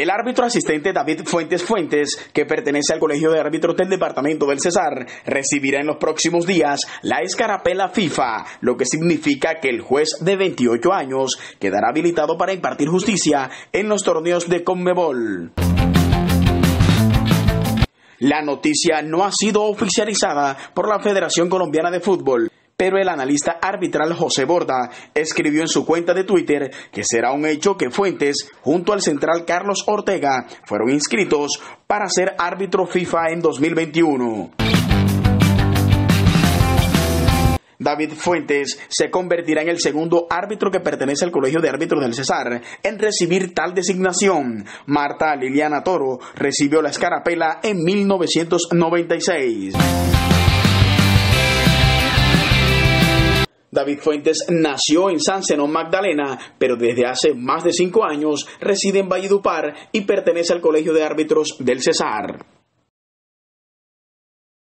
El árbitro asistente David Fuentes Fuentes, que pertenece al Colegio de Árbitros del Departamento del Cesar, recibirá en los próximos días la escarapela FIFA, lo que significa que el juez de 28 años quedará habilitado para impartir justicia en los torneos de Conmebol. La noticia no ha sido oficializada por la Federación Colombiana de Fútbol pero el analista arbitral José Borda escribió en su cuenta de Twitter que será un hecho que Fuentes, junto al central Carlos Ortega, fueron inscritos para ser árbitro FIFA en 2021. David Fuentes se convertirá en el segundo árbitro que pertenece al Colegio de Árbitros del Cesar en recibir tal designación. Marta Liliana Toro recibió la escarapela en 1996. David Fuentes nació en San Zenón, Magdalena, pero desde hace más de cinco años reside en Valledupar y pertenece al Colegio de Árbitros del Cesar.